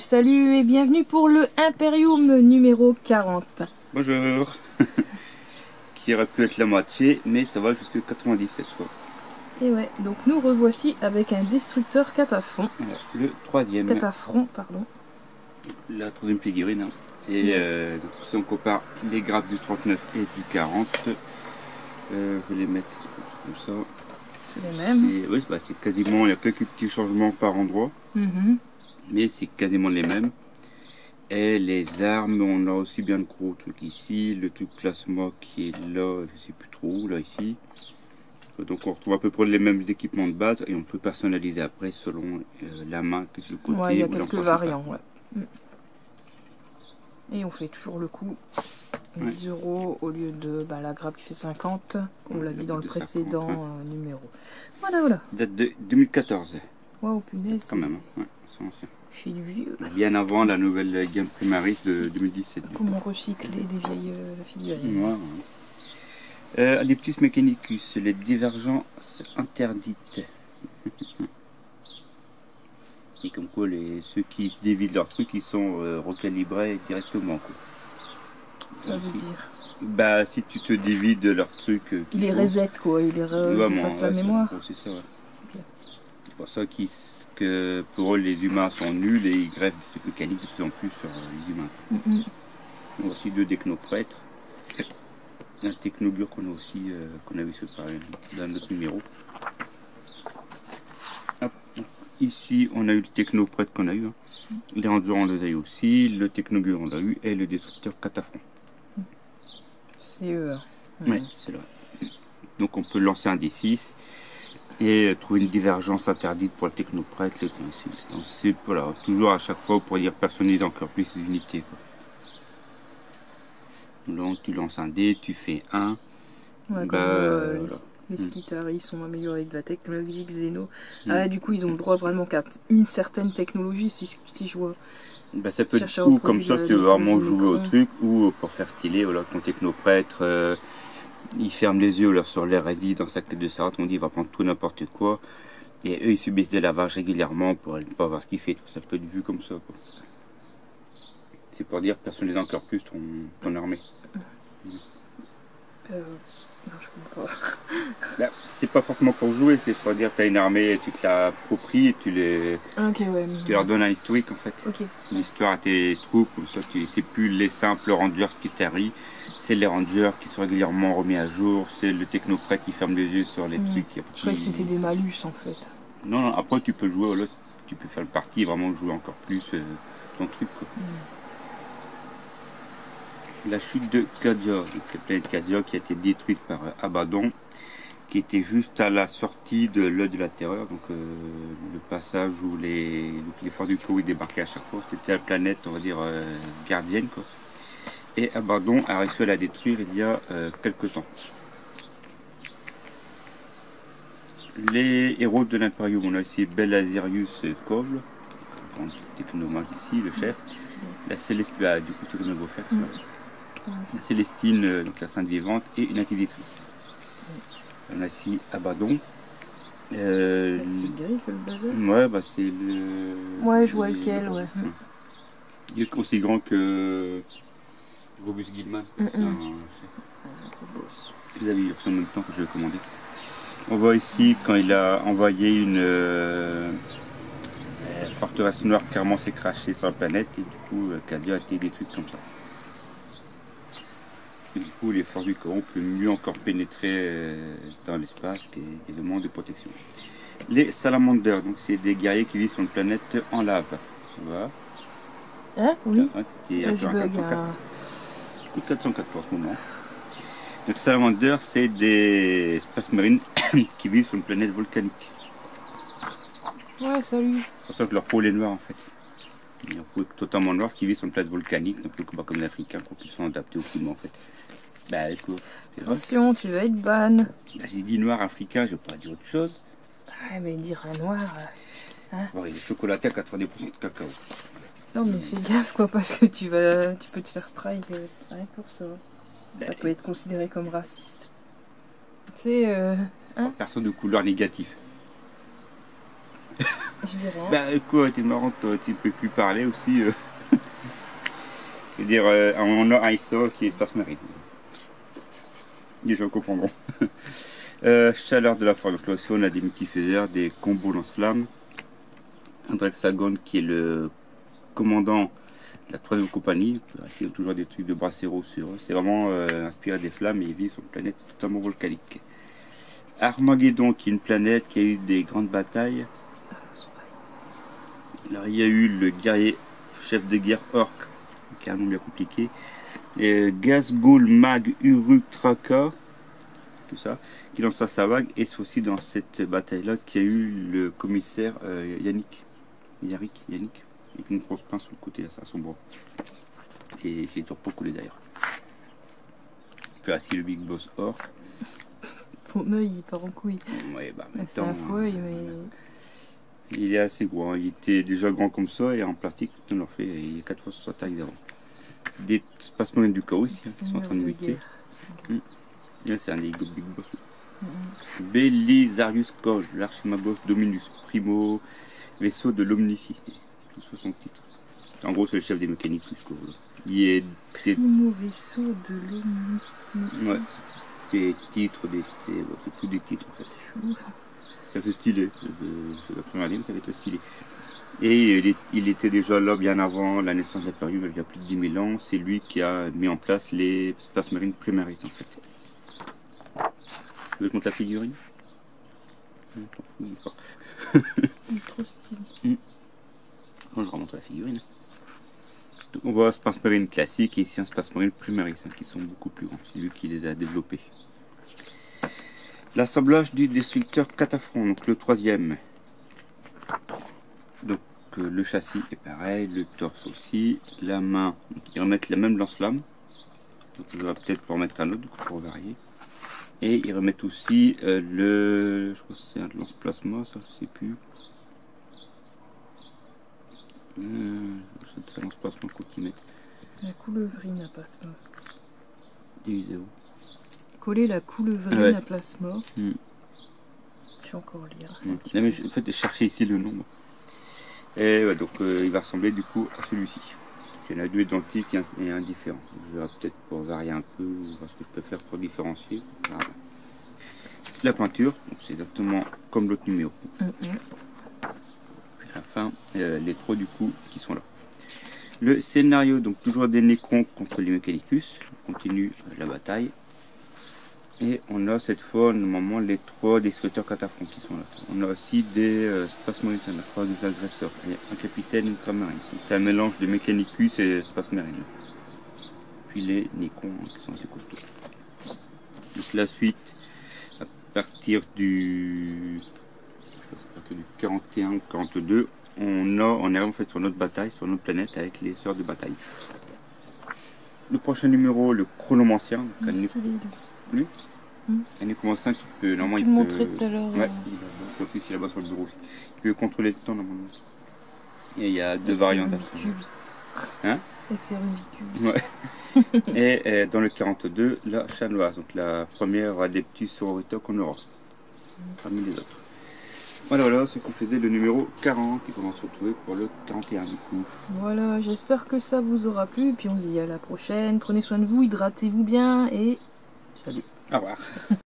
Salut, salut et bienvenue pour le Imperium numéro 40. Bonjour. Qui aurait pu être la moitié, mais ça va jusqu'à 97 fois. Et ouais, donc nous revoici avec un destructeur catafron. Le troisième. Catafron, pardon. La troisième figurine. hein. Et Yes. euh, donc, si on compare les graphes du 39 et du 40, euh, je vais les mettre comme ça. C'est les mêmes. Bah, c'est quasiment, il y a quelques petits changements par endroit, Mhm. Mais c'est quasiment les mêmes. Et les armes, on a aussi bien le gros truc ici, le truc plasma qui est là, je sais plus trop où, là ici. Donc on retrouve à peu près les mêmes équipements de base et on peut personnaliser après selon euh, la main qui est sur le côté. Ouais, il y a quelques variants, ouais. Et on fait toujours le coup. Ouais. 10 euros au lieu de bah, la grappe qui fait 50, comme on l'a dit dans le De 50, précédent ouais. euh, numéro. Voilà, voilà. Date de 2014, Waouh, punaise, quand même. hein. Ouais, c'est ancien. Chez du vieux. Bien avant la nouvelle gamme Primaris de 2017. du coup. Comment recycler des vieilles euh, figurines Ouais, ouais. Euh, Adeptus Mechanicus, les divergences interdites. Et comme quoi, les, ceux qui se dévident leur truc, ils sont euh, recalibrés directement. Quoi. Ça veut dire. Bah, si tu te dévides de leur truc. euh, qui Il les reset, quoi. Il les re- Ouais, ils bon, effacent ouais, la mémoire. C'est ça, ouais. Pour ça qu'ils- que pour eux, les humains sont nuls et ils greffent des trucs mécaniques de plus en plus sur euh, les humains. Mhm. Voici deux technoprêtres. Un technogure qu'on a aussi, euh, qu'on a vu sur dans notre numéro. Hop. Ici, on a eu le technoprêtre qu'on a eu. hein. Les endurants, on les a eu aussi. Le technogure, on l'a eu. Et le destructeur catafron. C'est eux. hein. Ouais, c'est là. Donc, on peut lancer un D6 et trouver une divergence interdite pour le technoprêtre. Le D6. Donc, c'est voilà, toujours à chaque fois pour dire personnaliser encore plus les unités. quoi. Donc, tu lances un dé, tu fais un. Ouais, comme Bah, euh, voilà. les, les Mm. Skitaris sont améliorés de la technologie Xeno. Mm. Ah du coup, ils ont le droit vraiment qu'à une certaine technologie, si, si je vois. Bah, ça peut être ou comme ça, si tu veux vraiment jouer au truc, ou pour faire stylé, voilà, ton technoprêtre, euh, il ferme les yeux là, sur dans sa quête de Sarat, on dit il va prendre tout n'importe quoi, et eux ils subissent des lavages régulièrement pour ne pas voir ce qu'il fait, ça peut être vu comme ça. C'est pour dire personnaliser encore plus ton, ton armée. Euh, non, je comprends pas. Bah, c'est pas forcément pour jouer, c'est pour dire tu as une armée, tu te l'appropries et tu, les, ouais. mais- tu leur donnes un historique en fait. Ok. l'histoire à tes troupes, comme ça tu c'est plus les simples rangers qui t'arrivent, c'est les rangers qui sont régulièrement remis à jour, c'est le technoprêtre qui ferme les yeux sur les Mhm. trucs. qui- Je croyais que c'était des malus en fait. Non, non, après tu peux jouer, tu peux faire le parti vraiment jouer encore plus euh, ton truc. quoi. La chute de Kadia, donc la planète Kadia qui a été détruite par euh, Abaddon, qui était juste à la sortie de l'œil de la terreur, donc euh, le passage où les, forces du Covid débarquaient à chaque fois, c'était la planète, on va dire, euh, gardienne. Quoi. Et Abaddon a réussi à la détruire il y a quelques temps. Les héros de l'Imperium, on a ici Belasirius Koble, grand technomage ici, le chef. La Céleste, bah, du coup, comme un beau faire. La Célestine, euh, donc la Sainte Vivante, et une Inquisitrice. On a ici Abaddon. Euh, C'est griffe le bazar ouais, bah c'est le. Ouais, je vois lequel, ouais. Il est aussi grand que Robus Gilman. Mm, mm. Non, Vous avez eu en même temps que je l'ai commandé. On voit ici quand il a envoyé une euh, euh, forteresse noire clairement s'est crachée sur la planète et du coup euh, Cadia a été détruite comme ça. Et du coup les forces du Coran peuvent mieux encore pénétrer euh, dans l'espace qui est le monde de protection. Les salamanders, donc c'est des guerriers qui vivent sur une planète en lave. Voilà. Hein Oui. Est un peu un bug. 404. hein. coûte 404 pour ce moment. Donc Salamander, c'est des space marines qui vivent sur une planète volcanique. Ouais, salut. C'est pour ça que leur peau est noire en fait. Il y a totalement noire qui vit sur une planète volcanique, un peu comme, comme les Africains, qui sont adaptés au climat en fait. Bah vrai. Attention, tu vas être ban. Bah, j'ai dit noir africain, je vais pas dire autre chose. Ouais, mais dire un noir. euh, Bon, il est chocolaté à 90% de cacao. Non, mais fais gaffe quoi, parce que tu vas, tu peux te faire strike euh, rien pour ça. Ça Ben, peut être considéré comme raciste. Tu sais, euh, Personne de couleur négatif. Je dis rien. Bah quoi, t'es marrant, toi, tu peux plus parler aussi. euh. Je veux dire, euh, on a ISO qui est espace marine. Les gens comprendront. Euh, chaleur de la forme. Donc on a des multifuseurs, des combos lance-flammes. Un Drexagon qui est le commandant de la troisième compagnie. Il y a toujours des trucs de bracero sur eux. C'est vraiment euh, inspiré des flammes et il vit sur une planète totalement volcanique. Armageddon qui est une planète qui a eu des grandes batailles. Alors, il y a eu le guerrier chef de guerre orc, qui a un nom bien compliqué. Et Gazgul Mag Uruk Traka, tout ça, qui lance sa vague. Et c'est aussi dans cette bataille-là qu'il y a eu le commissaire euh, Yannick. Yannick, Yannick, avec une grosse pince sur le côté à son bras. Et il est toujours pas coulé d'ailleurs. Puis ainsi le Big Boss Orc. Ton œil il part en couille. Ouais, bah, C'est fouille, mais. Il est assez gros, hein. il était déjà grand comme ça et en plastique, on leur fait, il est 4 fois sur sa taille d'avant. Des spasmos du chaos ici, hein, qui sont en train de muter. Là, c'est un des Big Boss. Belisarius Cole, l'Archimagos Dominus, Primo, vaisseau de l'Omnicité. Tout ça son titre. En gros, c'est le chef des voilà. Il est des, Primo vaisseau de l'omniscience. ouais, des titres, des, c'est tout des titres en fait. C'est assez stylé. La première ligne, ça va être stylé. Et il, est- il était déjà là bien avant la naissance de la il y a plus de 10 000 ans. C'est lui qui a mis en place les Space Marines Primaris en fait. Te montrer la figurine trop stylé. Bon, je remonte la figurine. Donc, on voit un Space Marine classique et ici un Space Marine Primaris hein, qui sont beaucoup plus grands. C'est lui qui les a développés. L'assemblage du destructeur Catafron, donc le troisième. Donc euh, le châssis est pareil, le torse aussi, la main, donc, ils remettent la même lance-flamme. Donc on va peut-être pour remettre un autre du coup, pour varier. Et ils remettent aussi euh, le. Je crois que c'est un lance-plasma, ça je sais plus. C'est un lance-plasma quoi qu'ils mettent. La coulevrine à plasma. Divisé où Coller la coulevrine Ouais. à plasma. Hmm. Je vais encore lire. Mais peu. je- en fait, j'ai cherché ici le nom. moi. Et ouais, donc euh, il va ressembler du coup à celui-ci. Il y en a deux identiques et un, et différent. Je vais peut-être pour varier un peu, voir ce que je peux faire pour différencier. La peinture, c'est exactement comme l'autre numéro. Hum, hum. Puis à la fin, euh, les trois du coup qui sont là. Le scénario, donc toujours des Necrons contre les Mechanicus. On continue la bataille. Et on a cette fois normalement les trois destructeurs cataphrons qui sont là. On a aussi des euh, Space Marines, trois des agresseurs, et un capitaine ultramarine. C'est un mélange de Mechanicus et Space Marine. Puis les Necrons hein, qui sont assez costauds. Donc la suite, à partir du, du 41 ou 42, on, a, on en fait sur notre bataille, sur notre planète avec les sœurs de bataille. Le prochain numéro, le chronomancien. stylé, lui. un nécromancien qui peut normalement Tu il peut- montrais tout à l'heure. Ouais, euh, il plus, il est là-bas sur le bureau aussi. Il peut contrôler le temps normalement. Et il y a deux variantes à ça. Hein? Ouais. Et euh, dans le 42, la chanoise, donc la première Adeptus Sororita qu'on aura. Parmi les autres. Voilà, voilà ce qu'on faisait le numéro 40 et qu'on va se retrouver pour le 41 du coup. Voilà, j'espère que ça vous aura plu. Puis on se dit à la prochaine. Prenez soin de vous, hydratez-vous bien et salut. Au revoir.